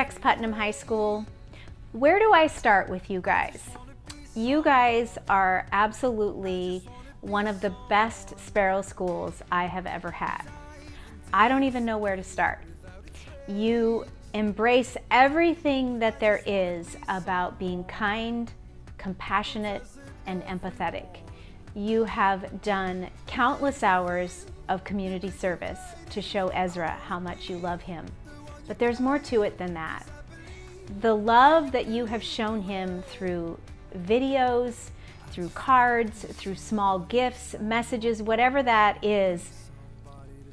Rex Putnam High School. Where do I start with you guys? You guys are absolutely one of the best Sparrow schools I have ever had. I don't even know where to start. You embrace everything that there is about being kind, compassionate, and empathetic. You have done countless hours of community service to show Ezra how much you love him. But there's more to it than that. The love that you have shown him through videos, through cards, through small gifts, messages, whatever that is,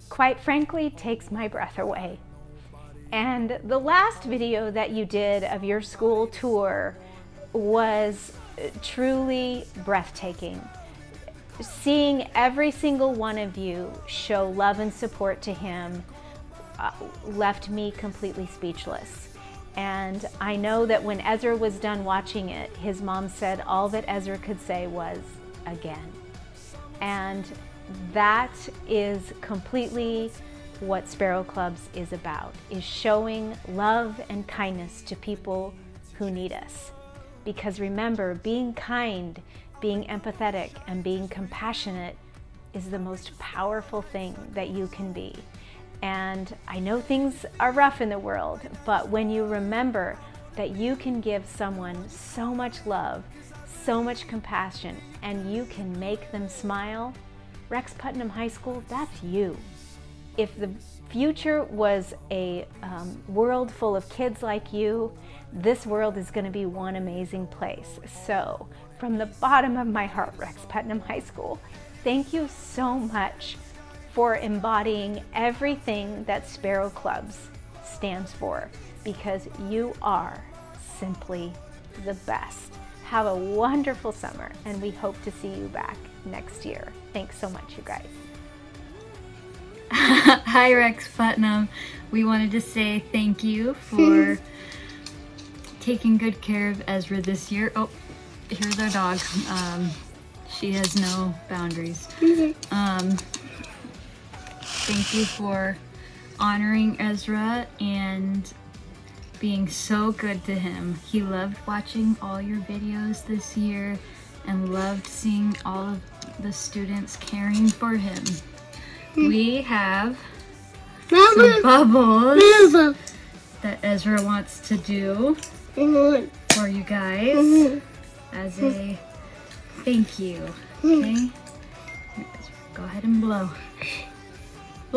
quite frankly, takes my breath away. And the last video that you did of your school tour was truly breathtaking. Seeing every single one of you show love and support to him Uh, left me completely speechless. And I know that when Ezra was done watching it, his mom said all that Ezra could say was, again. And that is completely what Sparrow Clubs is about, is showing love and kindness to people who need us. Because remember, being kind, being empathetic, and being compassionate is the most powerful thing that you can be. And I know things are rough in the world, but when you remember that you can give someone so much love, so much compassion, and you can make them smile, Rex Putnam High School, that's you. If the future was a um, world full of kids like you, this world is going to be one amazing place. So, from the bottom of my heart, Rex Putnam High School, thank you so much for embodying everything that Sparrow Clubs stands for because you are simply the best. Have a wonderful summer and we hope to see you back next year. Thanks so much, you guys. Hi, Rex Putnam. We wanted to say thank you for taking good care of Ezra this year. Oh, here's our dog. Um, she has no boundaries. Um, Thank you for honoring Ezra and being so good to him. He loved watching all your videos this year and loved seeing all of the students caring for him. Hmm. We have some bubbles that Ezra wants to do mm-hmm. for you guys mm-hmm. as a thank you. Mm-hmm. Okay? Go ahead and blow.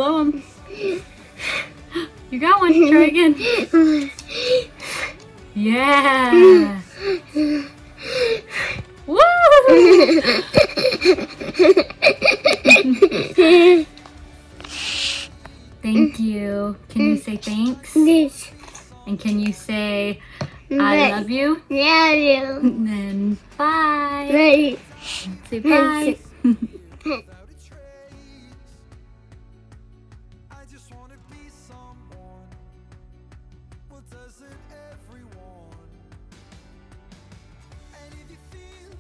Blow them. You got one. Try again. Yeah. Woo! Thank you. Can you say thanks? This. And can you say I love you? Yeah, you. And then bye. Ready. Say bye. doesn't everyone? And if you feel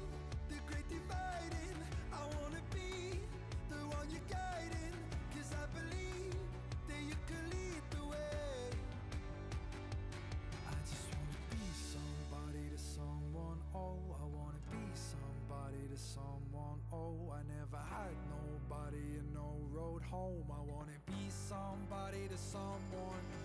the great dividing, I wanna be the one you're guiding. Cause I believe that you can lead the way. I just wanna be somebody to someone. Oh, I wanna be somebody to someone. Oh, I never had nobody and no road home. I wanna be somebody to someone.